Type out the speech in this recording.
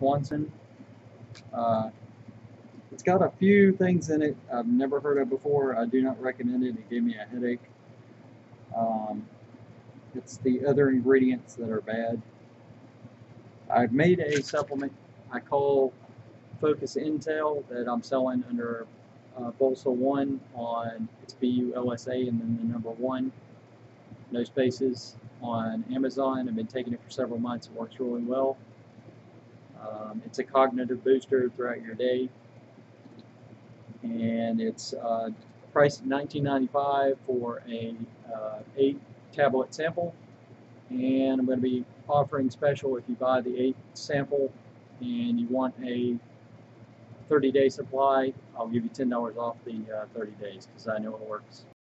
Swanson. Uh, it's got a few things in it I've never heard of before. I do not recommend it. It gave me a headache. Um, it's the other ingredients that are bad. I've made a supplement I call Focus Intel that I'm selling under uh, Bulsa One on it's B U L S A and then the number one, no spaces on Amazon. I've been taking it for several months. It works really well. Um, it's a cognitive booster throughout your day, and it's uh, priced at $19.95 for a uh, eight tablet sample. And I'm going to be offering special if you buy the eight sample and you want a 30 day supply, I'll give you $10 off the uh, 30 days because I know it works.